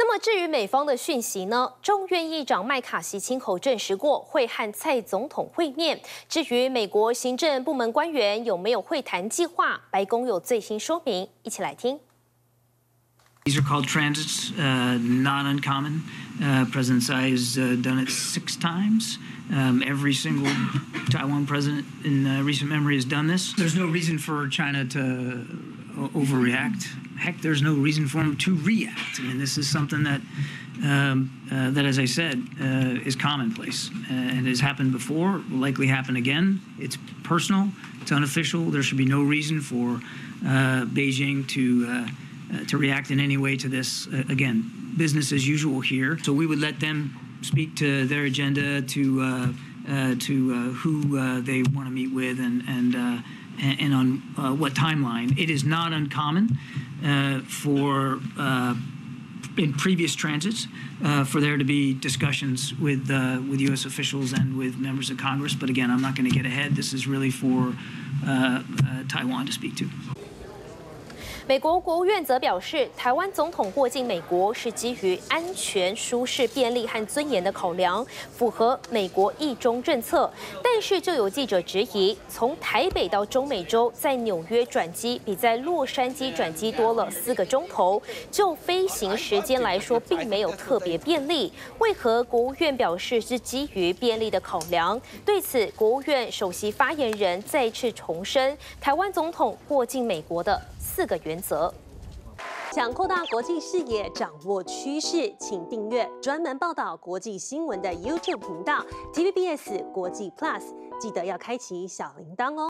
那么至于美方的讯息呢？众院议长麦卡锡亲口证实过会和蔡总统会面。至于美国行政部门官员有没有会谈计划，白宫有最新说明，一起来听。These are called transits, uh, not uncommon. Uh, President Tsai has uh, done it six times. Um, every single Taiwan president in uh, recent memory has done this. There's no reason for China to overreact. Heck, there's no reason for them to react. I mean, this is something that, um, uh, that as I said, uh, is commonplace uh, and has happened before. Will likely happen again. It's personal. It's unofficial. There should be no reason for uh, Beijing to uh, to react in any way to this. again, business as usual here. So we would let them speak to their agenda, to to who they want to meet with, and and and on uh, what timeline. It is not uncommon uh, for uh, in previous transits uh, for there to be discussions with uh, with U.S. officials and with members of Congress. But again, I'm not going to get ahead. This is really for uh, Taiwan to speak to. 美国国务院则表示，台湾总统过境美国是基于安全、舒适、便利和尊严的考量，符合美国一中政策。但是，就有记者质疑，从台北到中美洲，在纽约转机比在洛杉矶转机多了四个钟头，就飞行时间来说，并没有特别便利。为何国务院表示是基于便利的考量？对此，国务院首席发言人再次重申，台湾总统过境美国的。四个原则。想扩大国际视野，掌握趋势，请订阅专门报道国际新闻的 YouTube 频道 TVBS 国际 Plus，记得要开启小铃铛哦。